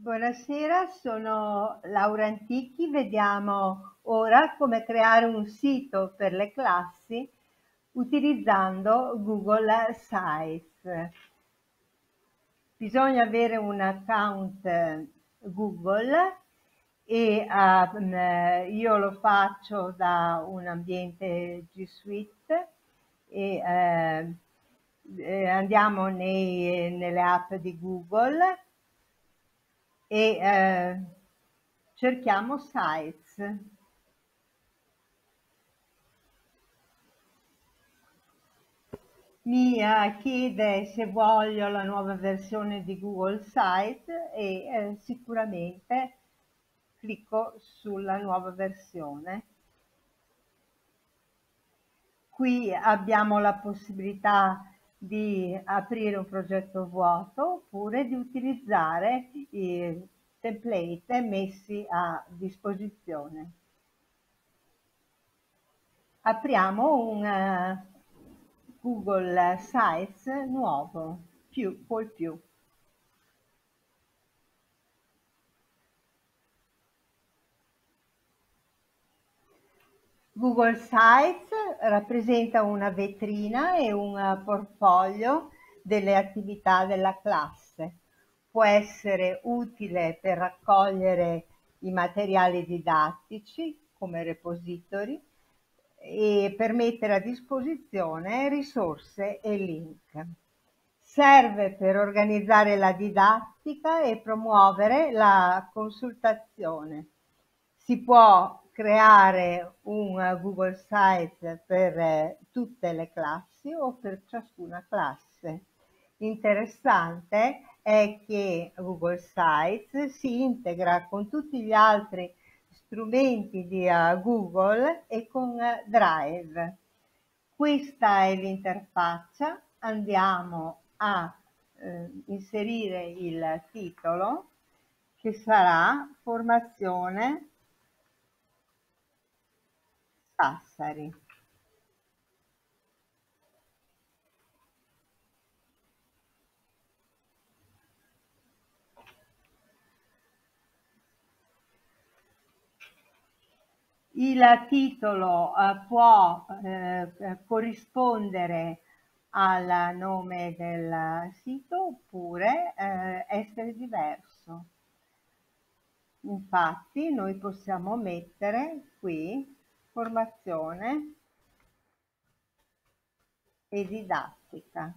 Buonasera, sono Laura Antichi. Vediamo ora come creare un sito per le classi utilizzando Google Sites. Bisogna avere un account Google e uh, io lo faccio da un ambiente G Suite e uh, andiamo nei, nelle app di Google e eh, cerchiamo sites. Mi eh, chiede se voglio la nuova versione di Google Site e eh, sicuramente clicco sulla nuova versione. Qui abbiamo la possibilità di aprire un progetto vuoto oppure di utilizzare i template messi a disposizione. Apriamo un uh, Google Sites nuovo, più col più. Google Sites rappresenta una vetrina e un portfolio delle attività della classe. Può essere utile per raccogliere i materiali didattici come repository e per mettere a disposizione risorse e link. Serve per organizzare la didattica e promuovere la consultazione. Si può creare un Google Site per eh, tutte le classi o per ciascuna classe. Interessante è che Google Sites si integra con tutti gli altri strumenti di uh, Google e con uh, Drive. Questa è l'interfaccia, andiamo a uh, inserire il titolo che sarà formazione Sassari Il titolo eh, può eh, corrispondere al nome del sito oppure eh, essere diverso. Infatti noi possiamo mettere qui formazione e didattica.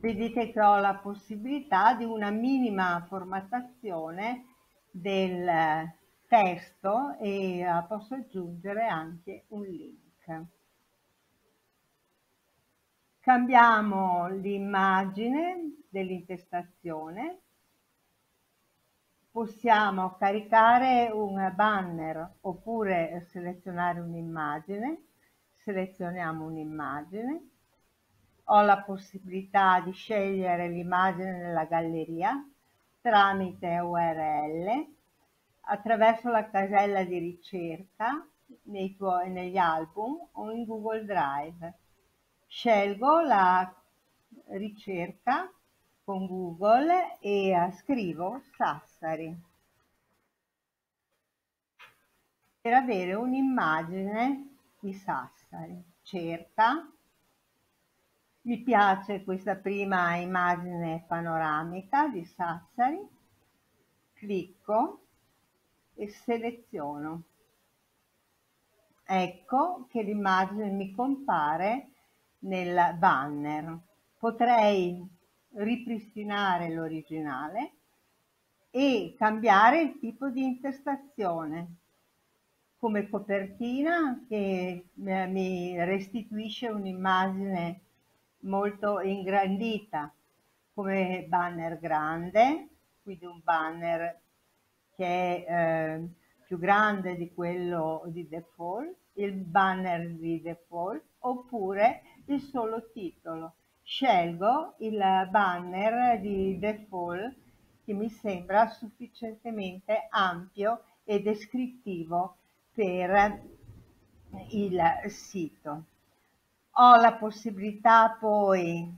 Vedete che ho la possibilità di una minima formattazione del testo e uh, posso aggiungere anche un link. Cambiamo l'immagine dell'intestazione possiamo caricare un banner oppure selezionare un'immagine. Selezioniamo un'immagine. Ho la possibilità di scegliere l'immagine nella galleria tramite URL attraverso la casella di ricerca nei tuoi, negli album o in Google Drive. Scelgo la ricerca con Google e scrivo Sassari per avere un'immagine di Sassari. Cerca, mi piace questa prima immagine panoramica di Sassari, clicco e seleziono. Ecco che l'immagine mi compare nel banner. Potrei ripristinare l'originale e cambiare il tipo di intestazione come copertina che mi restituisce un'immagine molto ingrandita come banner grande quindi un banner che è eh, più grande di quello di default il banner di default oppure il solo titolo scelgo il banner di default che mi sembra sufficientemente ampio e descrittivo per il sito. ho la possibilità poi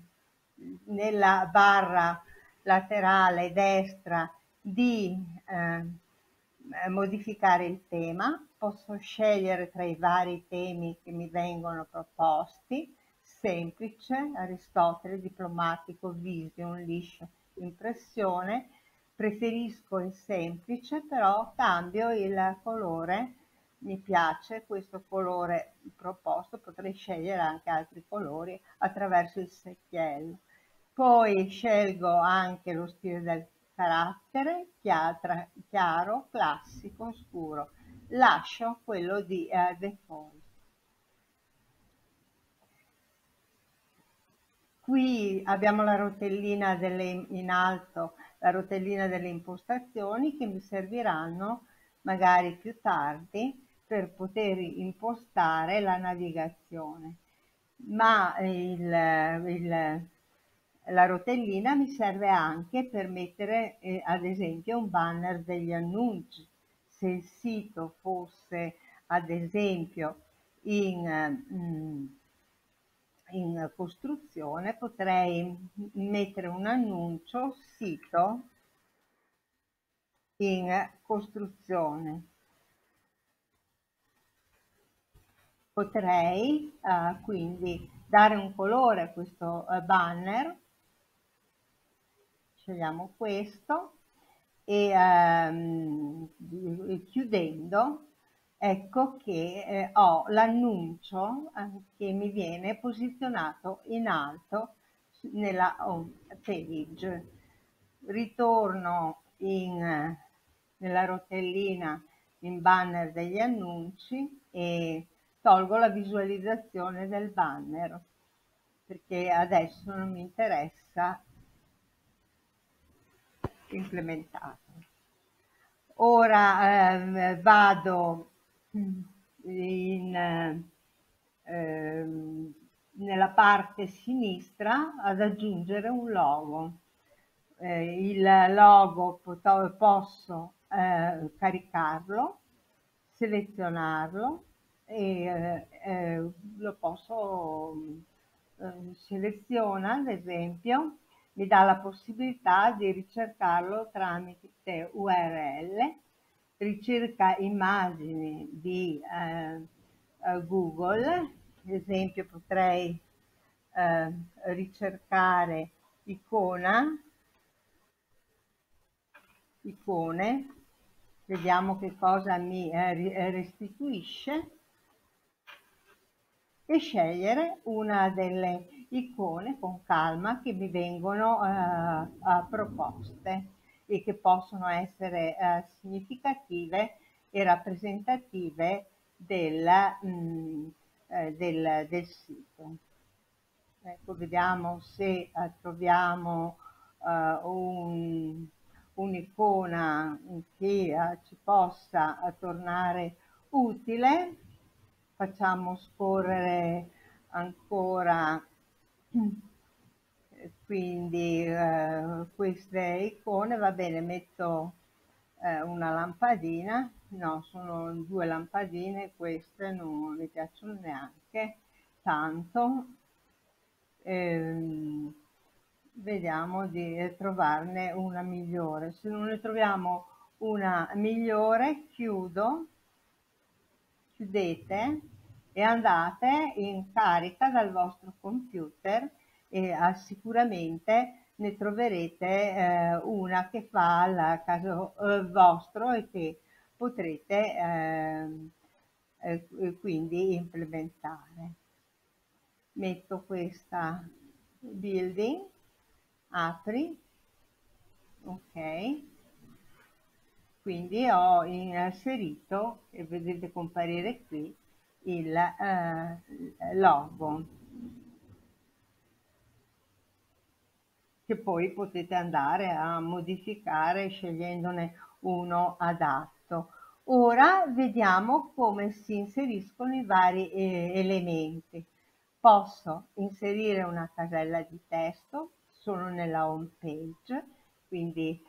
nella barra laterale destra di eh, modificare il tema, posso scegliere tra i vari temi che mi vengono proposti, semplice, Aristotele, diplomatico, vision, liscio, impressione, preferisco il semplice, però cambio il colore, mi piace questo colore proposto, potrei scegliere anche altri colori attraverso il secchiello. Poi scelgo anche lo stile del carattere, chiaro, classico, scuro. Lascio quello di eh, default. Qui abbiamo la rotellina delle, in alto, la rotellina delle impostazioni che mi serviranno magari più tardi per poter impostare la navigazione. Ma il, il la rotellina mi serve anche per mettere eh, ad esempio un banner degli annunci. Se il sito fosse ad esempio in, mm, in costruzione potrei mettere un annuncio sito in costruzione. Potrei uh, quindi dare un colore a questo uh, banner scegliamo questo e ehm, chiudendo ecco che eh, ho l'annuncio eh, che mi viene posizionato in alto nella home page. Ritorno in, nella rotellina in banner degli annunci e tolgo la visualizzazione del banner perché adesso non mi interessa implementato. Ora ehm, vado in, ehm, nella parte sinistra ad aggiungere un logo. Eh, il logo posso eh, caricarlo, selezionarlo e eh, eh lo posso eh, seleziona ad esempio mi dà la possibilità di ricercarlo tramite URL, ricerca immagini di eh, eh, Google, ad esempio potrei eh, ricercare icona, icone, vediamo che cosa mi eh, restituisce. E scegliere una delle icone con calma che mi vengono eh, proposte e che possono essere eh, significative e rappresentative del, mh, mm, eh, del, del sito. Ecco, vediamo se eh, troviamo eh, un, un'icona che eh, ci possa tornare utile. Facciamo scorrere ancora quindi eh, queste icone va bene metto eh, una lampadina. No sono due lampadine queste non mi piacciono neanche tanto. Ehm, vediamo di trovarne una migliore. Se non ne troviamo una migliore chiudo chiudete e andate in carica dal vostro computer e ah, sicuramente ne troverete eh, una che fa al caso eh, vostro e che potrete ehm, eh, quindi implementare. Metto questa building, apri, ok, quindi ho inserito e vedete comparire qui il eh, logo che poi potete andare a modificare scegliendone uno adatto. Ora vediamo come si inseriscono i vari eh, elementi. Posso inserire una casella di testo, sono nella home page, quindi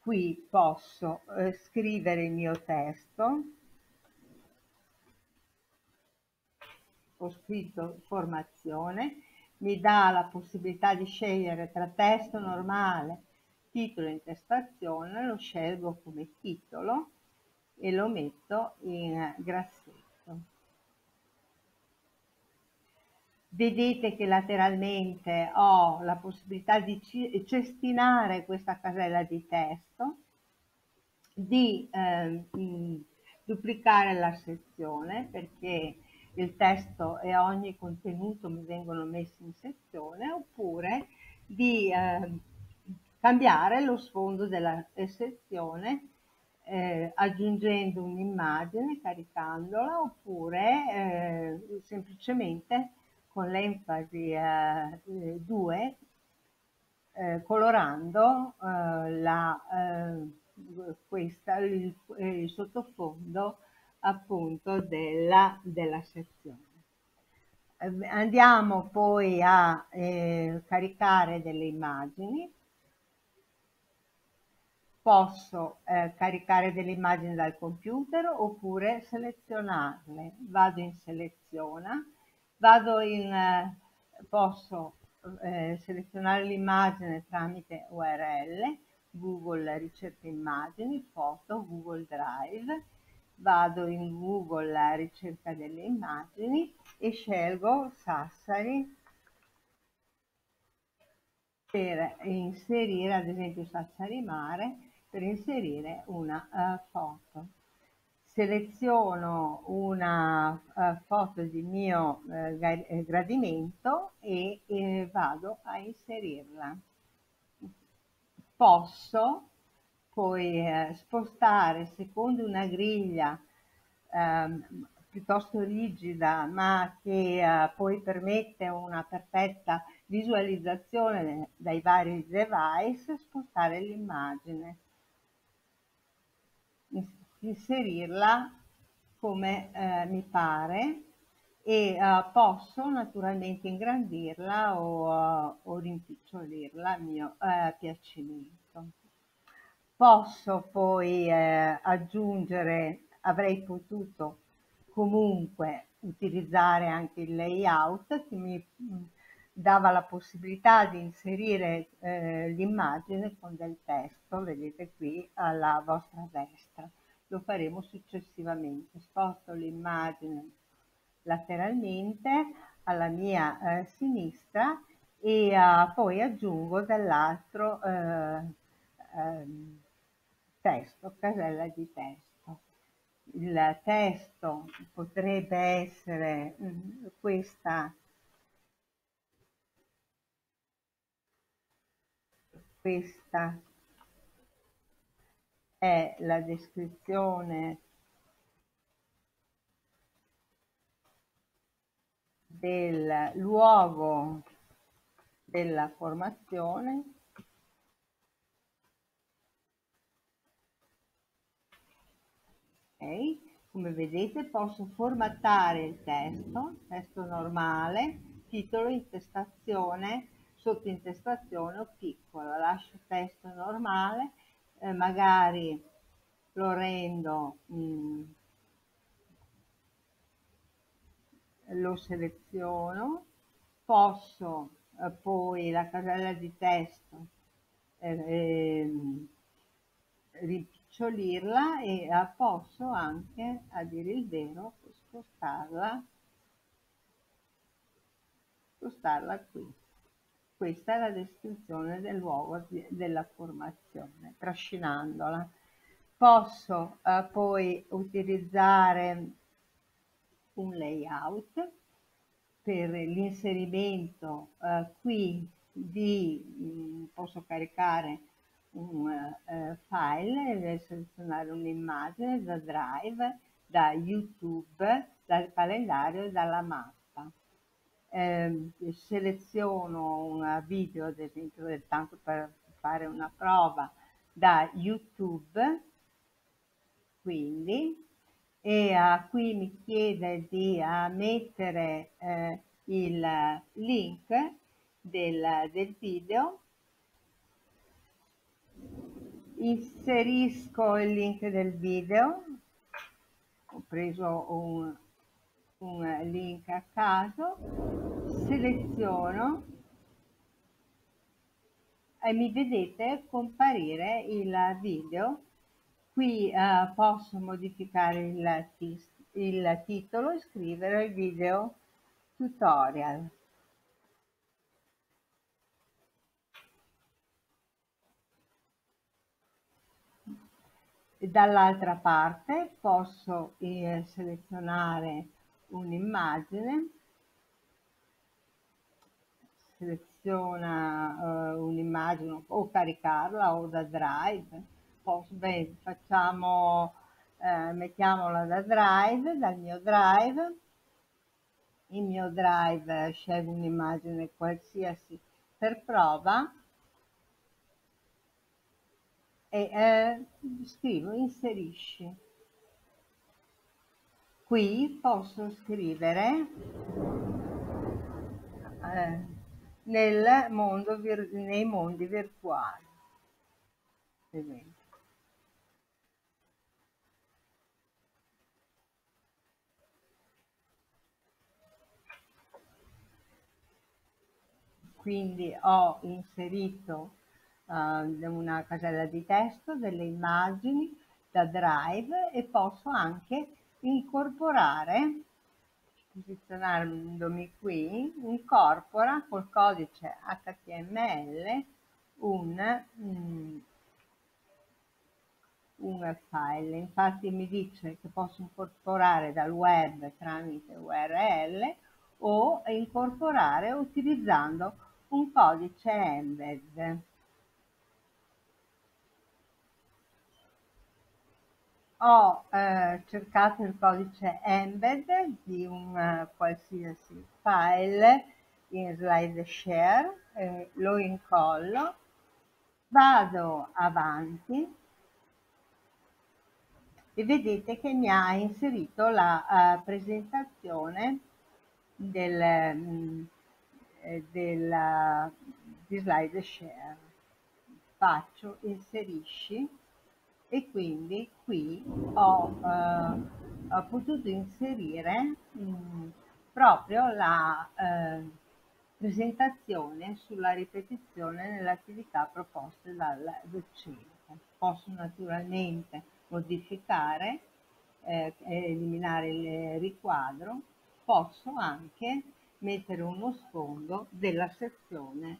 qui posso eh, scrivere il mio testo, ho scritto formazione, mi dà la possibilità di scegliere tra testo normale, titolo e intestazione, lo scelgo come titolo e lo metto in grassetto. Vedete che lateralmente ho la possibilità di cestinare questa casella di testo, di eh, duplicare la sezione perché il testo e ogni contenuto mi vengono messi in sezione oppure di eh, cambiare lo sfondo della sezione eh, aggiungendo un'immagine, caricandola oppure eh, semplicemente con l'enfasi 2 eh, eh, colorando eh, la, questa, il, il, sottofondo appunto della, della sezione. Andiamo poi a eh, caricare delle immagini posso eh, caricare delle immagini dal computer oppure selezionarle. Vado in seleziona, vado in, eh, posso eh, selezionare l'immagine tramite URL, Google ricerca immagini, foto, Google Drive, vado in Google ricerca delle immagini e scelgo Sassari per inserire ad esempio Sassari Mare per inserire una uh, foto. Seleziono una uh, foto di mio uh, gradimento e vado a inserirla. Posso poi spostare secondo una griglia um, piuttosto rigida ma che poi permette una perfetta visualizzazione dai vari device, spostare l'immagine inserirla come eh, mi pare e eh, posso naturalmente ingrandirla o, o rimpicciolirla a mio eh, piacimento. Posso poi eh, aggiungere, avrei potuto comunque utilizzare anche il layout che mi dava la possibilità di inserire eh, l'immagine con del testo, vedete qui alla vostra destra. Lo faremo successivamente. Sposto l'immagine lateralmente alla mia eh, sinistra e uh, poi aggiungo dall'altro eh, ehm, testo, casella di testo. Il testo potrebbe essere mm, questa questa è la descrizione del luogo della formazione okay. come vedete posso formattare il testo testo normale titolo intestazione sotto intestazione o piccola, lascio testo normale, eh, magari lo rendo, mh, mm, lo seleziono, posso eh, poi la casella di testo eh, ehm, rimpicciolirla e posso anche, a dire il vero, spostarla, spostarla qui. Questa è la descrizione del luogo di, della formazione, trascinandola. Posso eh, poi utilizzare un layout per l'inserimento eh, qui di, mm, posso caricare un eh, file, selezionare un'immagine da Drive, da YouTube, dal calendario e dalla mappa. Eh, seleziono un video, ad esempio, tanto per fare una prova, da YouTube, quindi, e uh, qui mi chiede di uh, mettere uh, il link del, del video, inserisco il link del video, ho preso un un link a caso, seleziono e mi vedete comparire il video. Qui eh, posso modificare il, il titolo e scrivere il video tutorial. Dall'altra parte posso eh, selezionare un'immagine. Seleziona uh, un'immagine o caricarla o da drive. Posso, beh, facciamo eh, mettiamola da drive dal mio drive. Il mio drive scelgo un'immagine qualsiasi per prova e eh, scrivo inserisci. Qui posso scrivere eh, nel mondo nei mondi virtuali. Quindi ho inserito uh, una casella di testo, delle immagini da Drive e posso anche incorporare, posizionandomi qui, incorpora col codice HTML un, mm, un file. Infatti mi dice che posso incorporare dal web tramite URL o incorporare utilizzando un codice embed. Ho eh, cercato il codice embed di un uh, qualsiasi file in slide share, eh, lo incollo, vado avanti e vedete che mi ha inserito la uh, presentazione del, um, del, di slide share. Faccio inserisci e quindi qui ho, eh, ho potuto inserire mh, mm, proprio la eh, presentazione sulla ripetizione nelle attività proposte dal docente. Posso naturalmente modificare, eh, eliminare il riquadro, posso anche mettere uno sfondo della sezione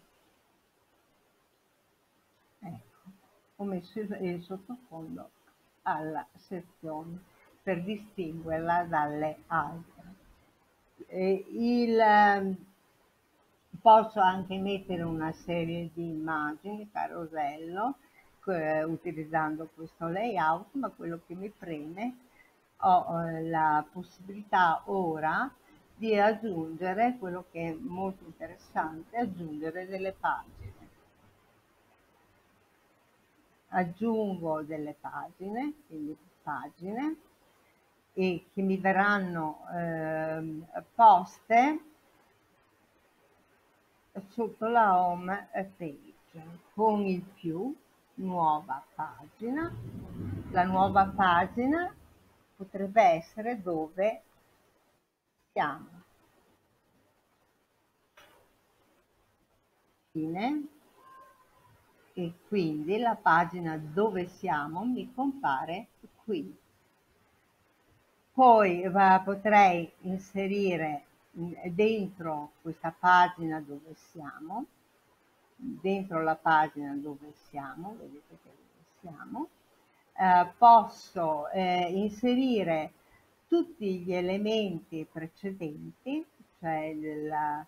ho messo il sottofondo alla sezione per distinguerla dalle altre. E il, ehm, posso anche mettere una serie di immagini, carosello, eh, utilizzando questo layout, ma quello che mi preme ho eh, la possibilità ora di aggiungere quello che è molto interessante, aggiungere delle pagine aggiungo delle pagine, quindi pagine, e che mi verranno eh, poste sotto la home page con il più nuova pagina. La nuova pagina potrebbe essere dove siamo. Fine e quindi la pagina dove siamo mi compare qui. Poi va, potrei inserire dentro questa pagina dove siamo, dentro la pagina dove siamo, vedete che dove siamo, eh, posso eh, inserire tutti gli elementi precedenti, cioè la,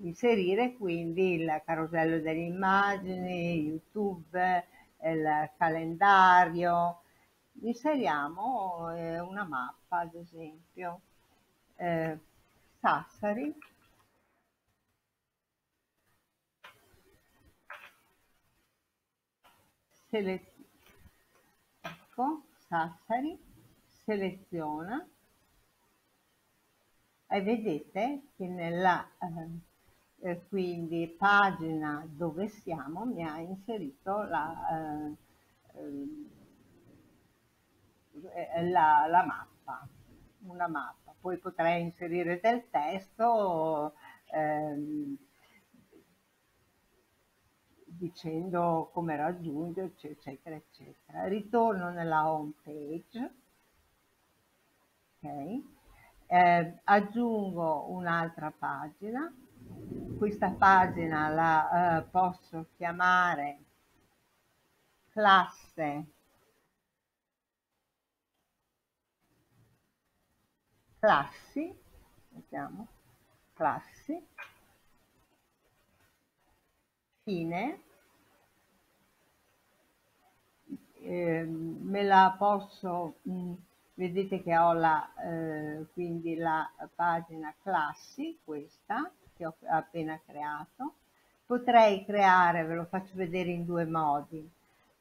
inserire quindi il carosello delle immagini, YouTube, il calendario. Inseriamo eh, una mappa, ad esempio, eh, Sassari. Sele ecco, Sassari, seleziona e vedete che nella eh, eh, quindi pagina dove siamo mi ha inserito la, eh, eh, la, la mappa. una mappa. Poi potrei inserire del testo ehm, dicendo come raggiungerci, eccetera, eccetera. Ritorno nella home page, ok? Eh, aggiungo un'altra pagina, questa pagina la eh, posso chiamare classe. Classi, mettiamo classi, fine, eh, me la posso, mh, mm, vedete che ho la, eh, quindi la pagina classi, questa, che ho appena creato, potrei creare, ve lo faccio vedere in due modi,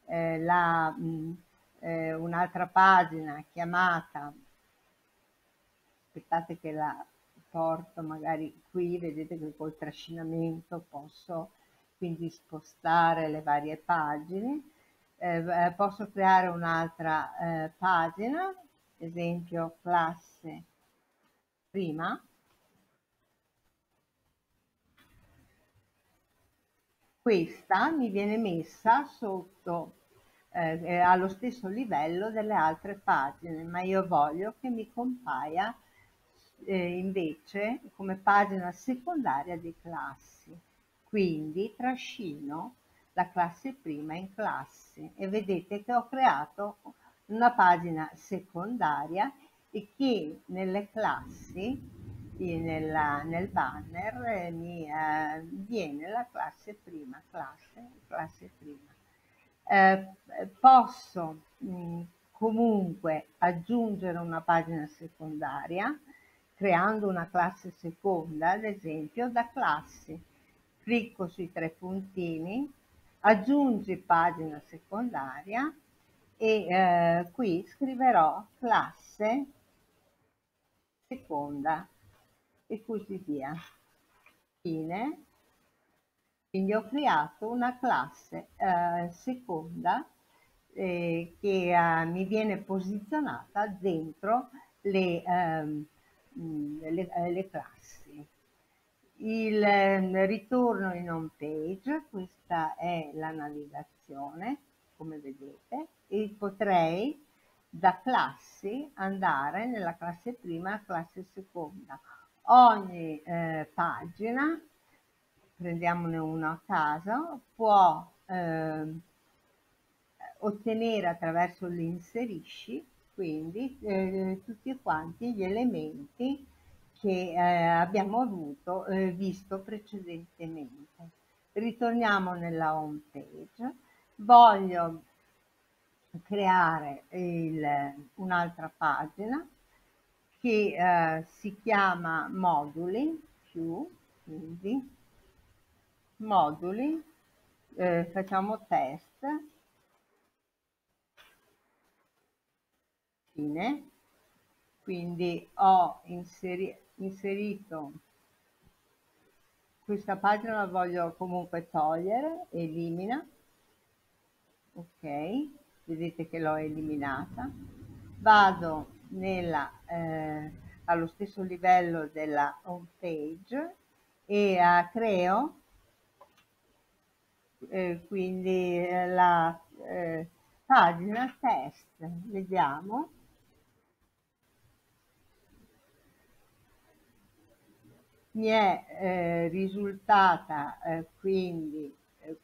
eh, mm, eh, un'altra pagina chiamata, aspettate che la porto magari qui, vedete che col trascinamento posso quindi spostare le varie pagine, eh, eh posso creare un'altra eh, pagina, esempio classe prima, questa mi viene messa sotto eh, eh, allo stesso livello delle altre pagine, ma io voglio che mi compaia eh, invece come pagina secondaria di classi. Quindi trascino la classe prima in classe e vedete che ho creato una pagina secondaria e che nelle classi nella, nel banner eh, mi eh, viene la classe prima, classe, classe prima. Eh, posso mh, comunque aggiungere una pagina secondaria creando una classe seconda, ad esempio da classi. Clicco sui tre puntini, aggiungi pagina secondaria e eh, qui scriverò classe seconda e così via. Fine. Quindi ho creato una classe eh, seconda eh, che eh, mi viene posizionata dentro le, ehm, le, eh, le classi. Il ehm, ritorno in home page, questa è la navigazione, come vedete, e potrei da classi andare nella classe prima e classe seconda ogni eh, pagina, prendiamone una a caso, può eh, ottenere attraverso l'inserisci quindi eh, tutti quanti gli elementi che eh, abbiamo avuto eh, visto precedentemente. Ritorniamo nella home page, voglio creare un'altra pagina che eh, si chiama moduli più, quindi moduli, eh, facciamo test, fine, quindi ho inseri inserito questa pagina la voglio comunque togliere, elimina, ok, vedete che l'ho eliminata, vado nella, eh, allo stesso livello della home page e eh, creo eh, quindi eh, la eh, pagina test vediamo. Mi è eh, risultata eh, quindi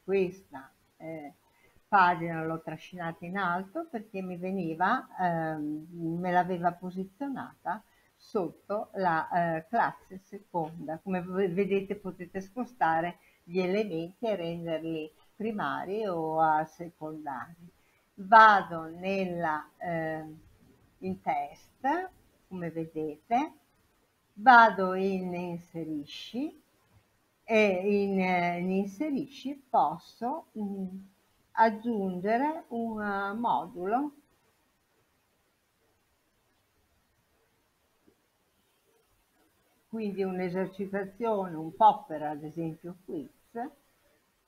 questa pagina l'ho trascinata in alto perché mi veniva, ehm, me l'aveva posizionata sotto la eh, classe seconda. Come vedete potete spostare gli elementi e renderli primari o a secondari. Vado nella, eh, in test, come vedete, vado in inserisci e in, eh, in inserisci posso mh, mm, aggiungere un eh, modulo. Quindi un'esercitazione, un popper ad esempio quiz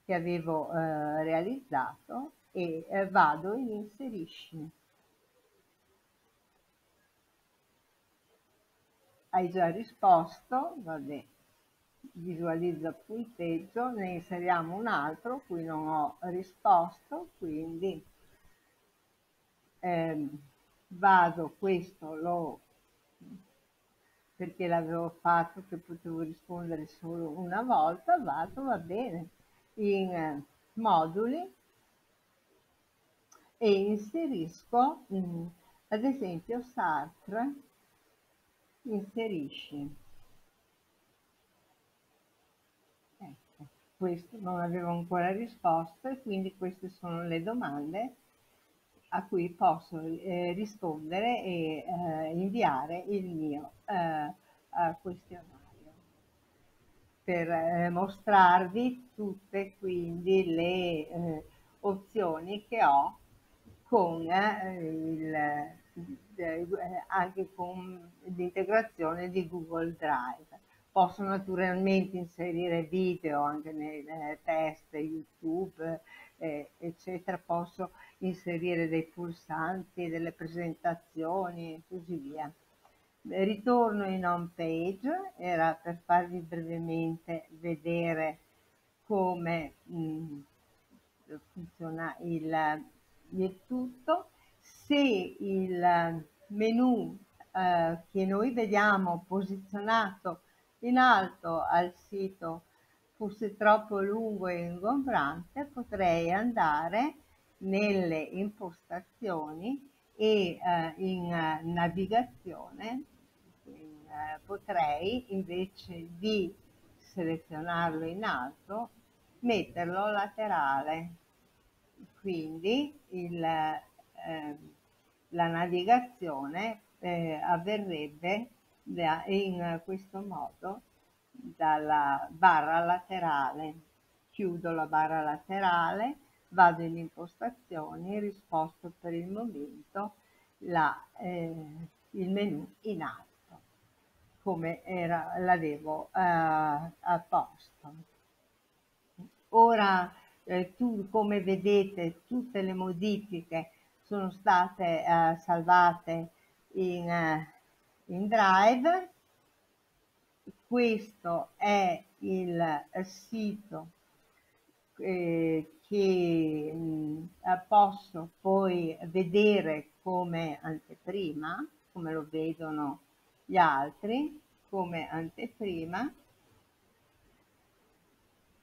che avevo eh, realizzato e eh, vado in inserisci hai già risposto, vabbè, visualizza punteggio, ne inseriamo un altro, qui non ho risposto, quindi ehm, vado, questo lo perché l'avevo fatto che potevo rispondere solo una volta, vado, va bene, in eh, moduli e inserisco mh, mm, ad esempio Sartre inserisci questo non avevo ancora risposto e quindi queste sono le domande a cui posso eh, rispondere e eh, inviare il mio eh, questionario per eh, mostrarvi tutte quindi le eh, opzioni che ho con eh, il, anche con l'integrazione di Google Drive. Posso naturalmente inserire video anche nei test YouTube, eh, eccetera, posso inserire dei pulsanti, delle presentazioni e così via. Ritorno in home page, era per farvi brevemente vedere come mh, mm, funziona il, il, tutto. Se il menu eh, che noi vediamo posizionato in alto al sito fosse troppo lungo e ingombrante, potrei andare nelle impostazioni e eh, in eh, navigazione. In, eh, potrei invece di selezionarlo in alto metterlo laterale. Quindi il, eh, la navigazione eh, avverrebbe in questo modo dalla barra laterale. Chiudo la barra laterale, vado in impostazioni, risposto per il momento la, eh, il menu in alto, come era, l'avevo eh, a posto. Ora, eh, tu, come vedete, tutte le modifiche sono state eh, salvate in, eh, in Drive. Questo è il sito eh, che mm, posso poi vedere come anteprima, come lo vedono gli altri, come anteprima.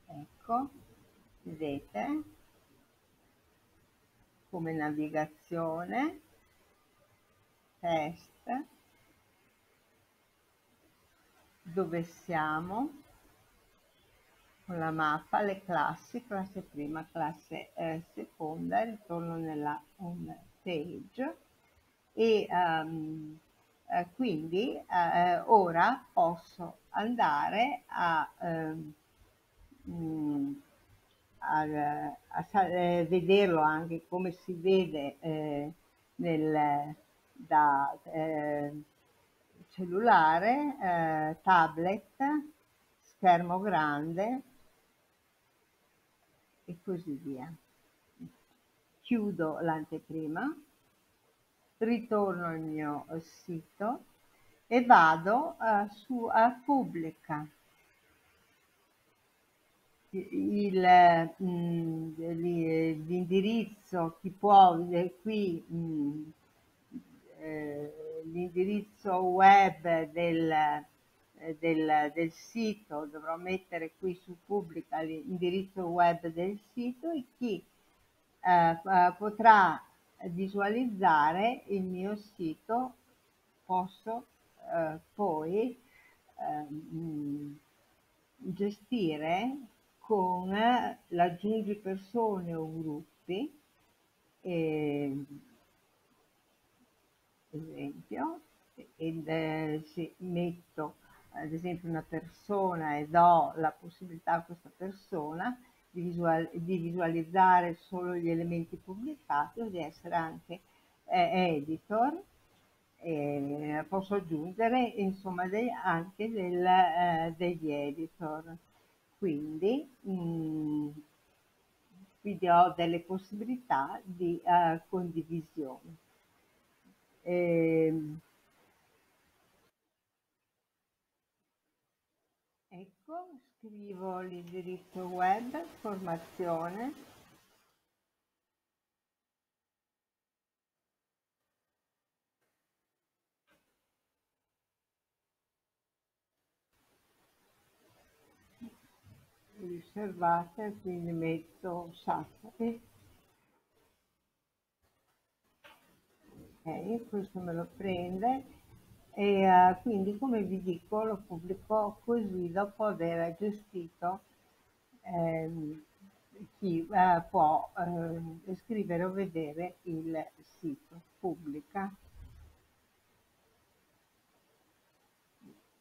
Ecco, vedete, come navigazione, test, dove siamo? Con la mappa, le classi, classe prima, classe eh, seconda, ritorno nella home page e um, eh, quindi eh, ora posso andare a, um, a, a eh, vederlo anche come si vede eh, nel, da, eh, cellulare, eh, tablet, schermo grande e così via. Chiudo l'anteprima, ritorno al mio sito e vado uh, su a pubblica. Mm, l'indirizzo chi può qui mh, mm, eh, l'indirizzo web del, eh, del, del, sito, dovrò mettere qui su pubblica l'indirizzo web del sito e chi eh, eh, potrà visualizzare il mio sito posso eh, poi ehm, gestire con l'aggiungi persone o gruppi eh, esempio, ed, eh, se metto ad esempio una persona e do la possibilità a questa persona di, visual di visualizzare solo gli elementi pubblicati o di essere anche eh, editor, eh, posso aggiungere insomma dei, anche del, eh, degli editor. Quindi mh, mm, quindi ho delle possibilità di uh, condivisione. Eh, ecco, scrivo l'indirizzo web, formazione, riservata, quindi metto Sassari. Ok, questo me lo prende e uh, quindi come vi dico lo pubblico così dopo aver gestito ehm, chi uh, può uh, scrivere o vedere il sito pubblica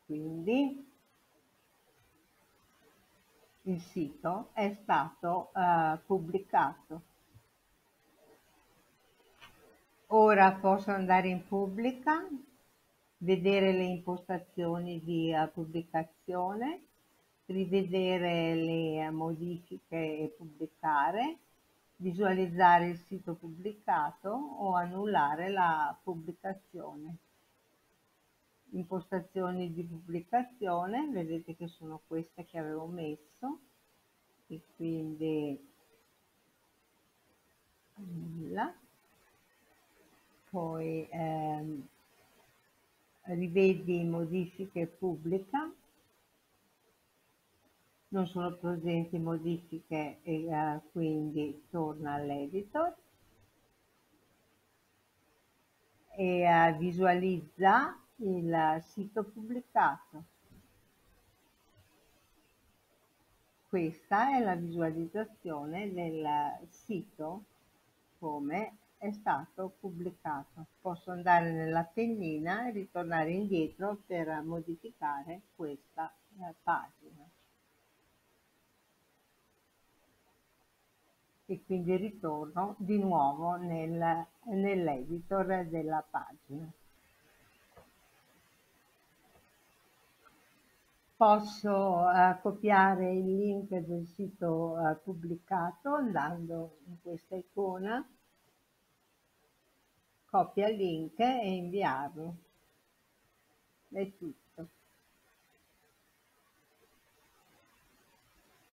quindi il sito è stato uh, pubblicato. Ora posso andare in pubblica, vedere le impostazioni di uh, pubblicazione, rivedere le modifiche e pubblicare, visualizzare il sito pubblicato o annullare la pubblicazione. Impostazioni di pubblicazione vedete che sono queste che avevo messo e quindi nulla poi ehm, rivedi modifiche pubblica non sono presenti modifiche e eh, quindi torna all'editor e eh, visualizza il sito pubblicato. Questa è la visualizzazione del sito come è stato pubblicato. Posso andare nella pennina e ritornare indietro per modificare questa eh, pagina. E quindi ritorno di nuovo nel, nell'editor della pagina. Posso uh, copiare il link del sito uh, pubblicato andando in questa icona, copia il link e inviarlo. È tutto.